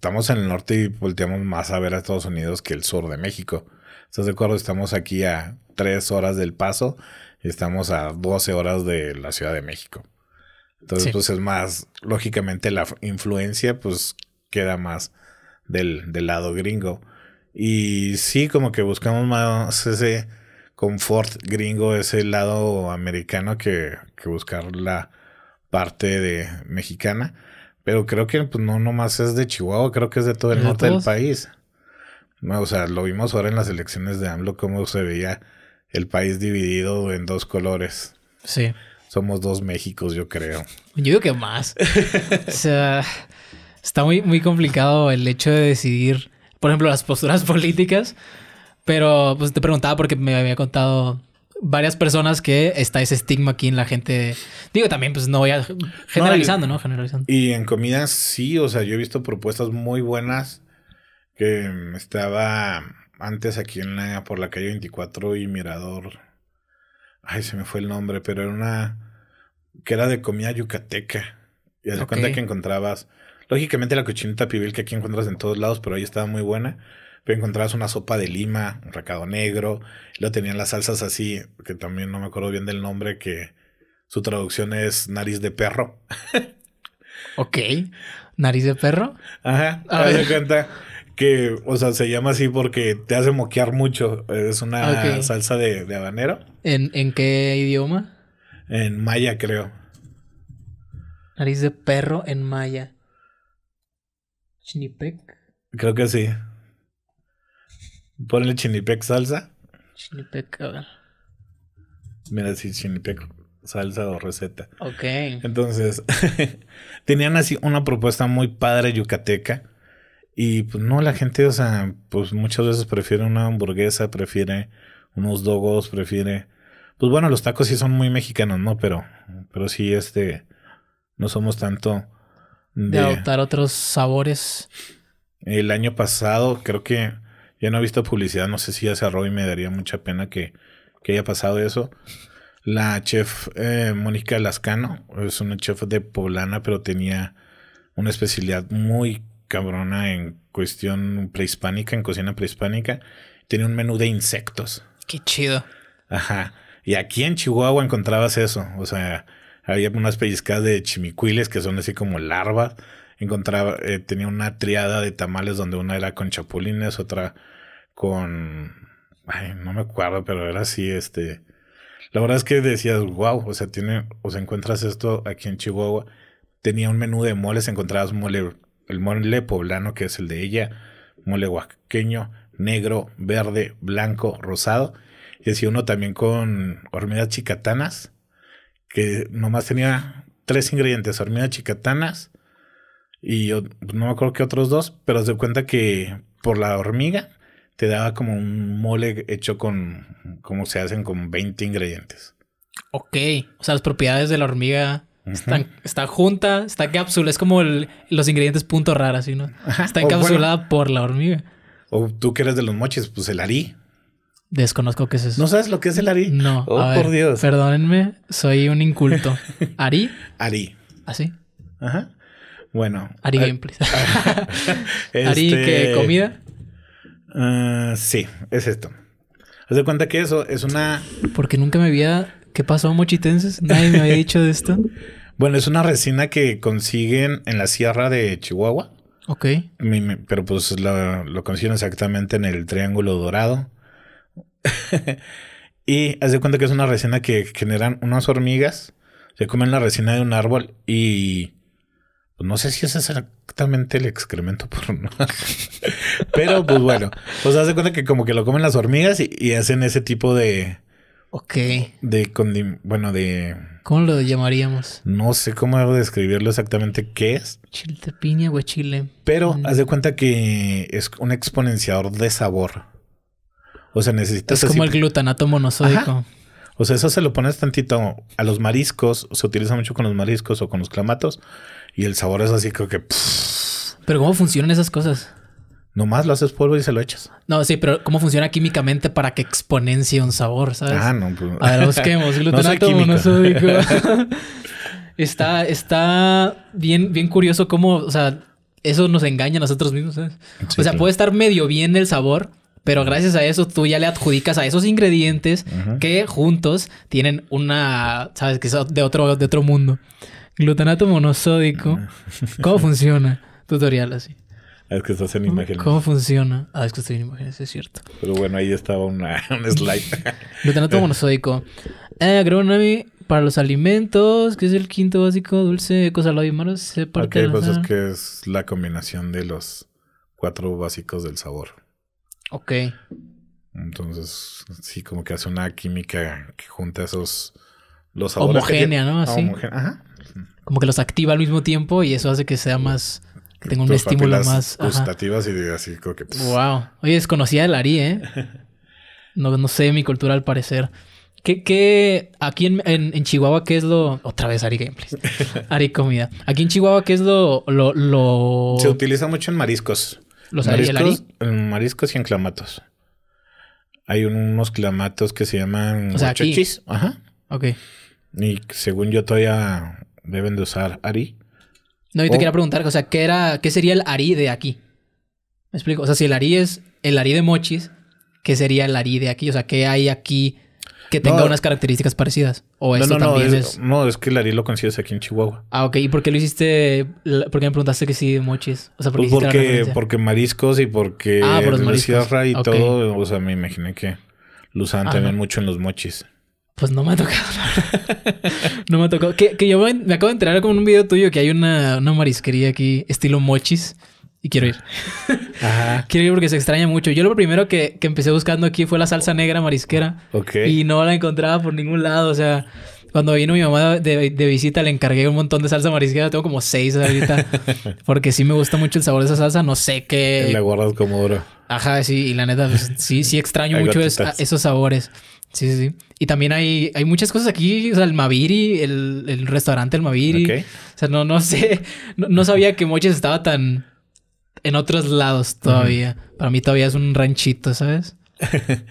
estamos en el norte y volteamos más a ver a Estados Unidos que el sur de México. ¿Estás de acuerdo? Estamos aquí a tres horas del paso y estamos a 12 horas de la Ciudad de México. Entonces, pues es más, lógicamente la influencia pues queda más del, del lado gringo. Y sí, como que buscamos más ese confort gringo, ese lado americano que, que buscar la parte de mexicana. Pero creo que pues, no nomás es de Chihuahua, creo que es de todo el norte del país. No, o sea, lo vimos ahora en las elecciones de AMLO, cómo se veía el país dividido en dos colores. Sí. Somos dos Méxicos, yo creo. Yo digo que más. o sea, está muy, muy complicado el hecho de decidir, por ejemplo, las posturas políticas. Pero pues te preguntaba porque me había contado varias personas que está ese estigma aquí en la gente. Digo, también, pues no voy a. Generalizando, ¿no? Generalizando. Y en comidas sí, o sea, yo he visto propuestas muy buenas que estaba antes aquí en la, por la calle 24 y Mirador. Ay, se me fue el nombre, pero era una que era de comida yucateca. Y de cuenta que encontrabas, lógicamente la cochinita pibil que aquí encuentras en todos lados, pero ahí estaba muy buena. Pero encontrabas una sopa de lima, un recado negro, y lo tenían las salsas así, que también no me acuerdo bien del nombre, que su traducción es nariz de perro. ok, nariz de perro. Ajá, te cuenta que, o sea, se llama así porque te hace moquear mucho. Es una salsa de, de habanero. ¿En, ¿En qué idioma? En maya, creo. Nariz de perro en maya. Chinipec. Creo que sí. Ponle chinipec salsa. Chinipec, a ver. Mira, sí, chinipec salsa o receta. Ok. Entonces, tenían así una propuesta muy padre yucateca. Y pues no, la gente, o sea, pues muchas veces prefiere una hamburguesa, prefiere unos dogos, prefiere pues bueno, los tacos sí son muy mexicanos, ¿no? Pero, pero sí, este, no somos tanto de, adoptar otros sabores. El año pasado, creo que ya no he visto publicidad, no sé si ya cerró y me daría mucha pena que, que haya pasado eso. La chef eh, Mónica Lascano es una chef de poblana, pero tenía una especialidad muy cabrona en cuestión prehispánica, en cocina prehispánica. Tiene un menú de insectos. Qué chido. Ajá. Y aquí en Chihuahua encontrabas eso. O sea, había unas pellizcadas de chimicuiles que son así como larvas. Encontraba, eh, tenía una triada de tamales donde una era con chapulines, otra con. Ay, no me acuerdo, pero era así, este. La verdad es que decías, wow, o sea, tiene, o sea, encuentras esto aquí en Chihuahua. Tenía un menú de moles, encontrabas mole, el mole poblano, que es el de ella, mole oaxaqueño, negro, verde, blanco, rosado y decía uno también con hormigas chicatanas, que nomás tenía tres ingredientes, hormigas chicatanas y yo no me acuerdo qué otros dos, pero se cuenta que por la hormiga te daba como un mole hecho con, como se hacen con 20 ingredientes. Ok, o sea, las propiedades de la hormiga están, está junta, está cápsula, es como los ingredientes punto raras, ¿sí, no? Está encapsulada por la hormiga. O tú que eres de los moches, pues el arí. Desconozco qué es eso. ¿No sabes lo que es el Ari? No. Oh, por Dios. Perdónenme, soy un inculto. ¿Ari? Ari. ¿Así? Ajá. Bueno. Ari Gameplays. ¿Ari qué este, comida? Uh, sí, es esto. Haz de cuenta que eso es una. Porque nunca me había. ¿Qué pasó, mochitenses? Nadie me había dicho de esto. Bueno, es una resina que consiguen en la sierra de Chihuahua. Ok. pero pues lo, lo consiguen exactamente en el Triángulo Dorado y haz de cuenta que es una resina que generan unas hormigas, se comen la resina de un árbol y pues no sé si es exactamente el excremento por no. Pero pues bueno, pues haz de cuenta que como que lo comen las hormigas y, hacen ese tipo de... Ok. De bueno, de... ¿Cómo lo llamaríamos? No sé cómo describirlo exactamente qué es. Chile piña, chile. Pero mm. haz de cuenta que es un exponenciador de sabor. O sea, necesitas. Es como el glutanato monosódico. O sea, eso se lo pones tantito a los mariscos, se utiliza mucho con los mariscos o con los clamatos, y el sabor es así, creo que. Pero ¿cómo funcionan esas cosas? Nomás lo haces polvo y se lo echas. No, sí, pero ¿cómo funciona químicamente para que exponencie un sabor, sabes? Ah, no. Pues... A ver, busquemos. Glutanato monosódico. está, está bien, bien curioso cómo, o sea, eso nos engaña a nosotros mismos, ¿sabes? Sí, o sea, claro. puede estar medio bien el sabor, pero gracias a eso tú ya le adjudicas a esos ingredientes que juntos tienen una, sabes, que son de otro, de otro mundo. Glutanato monosódico. ¿Cómo funciona? Tutorial así. Es que estás en imágenes. ¿Cómo funciona? Ah, es que estoy en imágenes, es cierto. Pero bueno, ahí estaba una, un slide. Glutanato monosódico. Eh, agronomy para los alimentos, que es el quinto básico, dulce, salado y malo, se ok, parte de la pues es que es la combinación de los cuatro básicos del sabor. Ok. Entonces, sí, como que hace una química que junta esos... Los sabores. que Homogénea, tiene- ¿no? Así. Homogénea, Ajá. Como que los activa al mismo tiempo y eso hace que sea más... Que tenga un estímulo más... ajá. Gustativas y así como que... pff, Wow. Oye, desconocía el Ari, ¿eh? No, no sé mi cultura al parecer. ¿Qué, qué, aquí en, en- en Chihuahua, qué es lo... Otra vez Ari Gameplays. Ari Comida. Aquí en Chihuahua, ¿qué es lo... lo, lo- Se utiliza mucho en mariscos. los Ari, el Ari? mariscos, en mariscos y en clamatos. Hay unos clamatos que se llaman O sea, aquí. Ajá. Ok. Y según yo todavía deben de usar Ari. No, yo te quería preguntar, o sea, ¿qué era... ¿Qué sería el Ari de aquí? ¿Me explico? O sea, si el Ari es el Ari de Mochis, ¿qué sería el Ari de aquí? O sea, ¿qué hay aquí que tenga No. unas características parecidas? ¿O No, esto no, no. también Es, es... No, es que el Ari lo consigues aquí en Chihuahua. Ah, ok. ¿Y por qué lo hiciste? ¿Por qué me preguntaste que sí de Mochis? O sea, ¿por qué Pues la porque, porque mariscos y porque Ah, por los mariscos. sierra y todo. O sea, me imaginé que lo usaban Ajá. también mucho en los mochis. Pues no me ha tocado. no me ha tocado. Que, que yo me, me acabo de enterar con un video tuyo que hay una, una marisquería aquí, estilo mochis. Y quiero ir. Ajá. Quiero ir porque se extraña mucho. Yo lo primero que, que empecé buscando aquí fue la salsa negra marisquera. Ok. Y no la encontraba por ningún lado. O sea, cuando vino mi mamá de, de visita le encargué un montón de salsa marisquera. Tengo como seis ahorita. porque sí me gusta mucho el sabor de esa salsa. No sé qué... la guardas como oro. Ajá, sí, y la neta, pues, sí, sí extraño mucho es- esos sabores. Sí, sí, sí. Y también hay, hay muchas cosas aquí, o sea, el Maviri, el, el restaurante El Maviri. Ok. O sea, no, no sé, no, no sabía que Mochis estaba tan en otros lados todavía. Para mí todavía es un ranchito, ¿sabes?